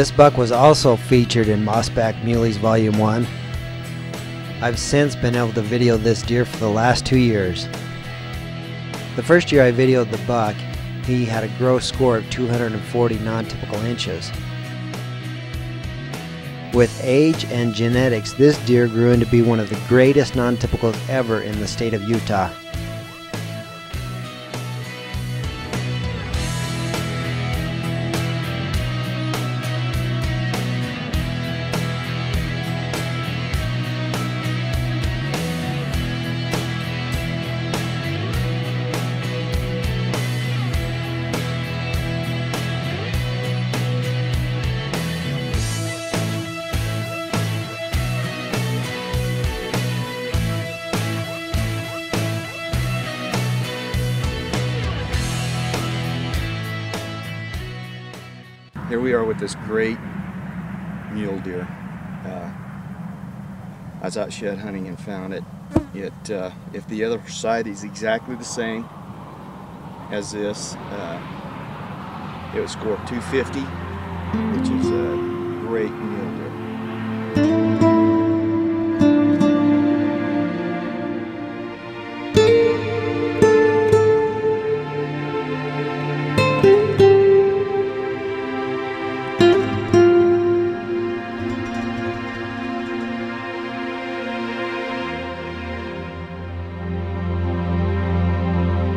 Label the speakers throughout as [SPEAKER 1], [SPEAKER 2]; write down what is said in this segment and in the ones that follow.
[SPEAKER 1] This buck was also featured in Mossback Muleys Volume 1. I've since been able to video this deer for the last two years. The first year I videoed the buck, he had a gross score of 240 non-typical inches. With age and genetics, this deer grew into be one of the greatest non-typicals ever in the state of Utah.
[SPEAKER 2] Here we are with this great mule deer. Uh, I was out shed hunting and found it. It, uh, if the other side is exactly the same as this, uh, it would score 250, which is a great mule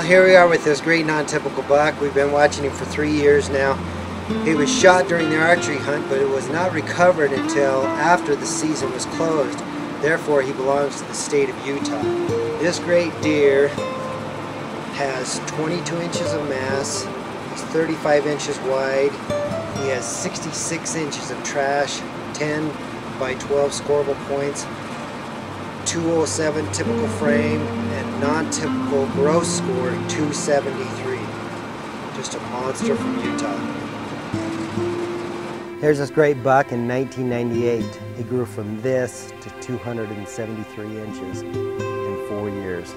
[SPEAKER 1] Well, here we are with this great non-typical buck. We've been watching him for three years now. He was shot during the archery hunt, but it was not recovered until after the season was closed. Therefore, he belongs to the state of Utah. This great deer has 22 inches of mass. He's 35 inches wide. He has 66 inches of trash, 10 by 12 scoreable points, 207 typical frame, non-typical gross score 273. Just a monster from Utah. Here's this great buck in 1998. He grew from this to 273 inches in four years.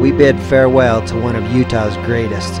[SPEAKER 1] We bid farewell to one of Utah's greatest.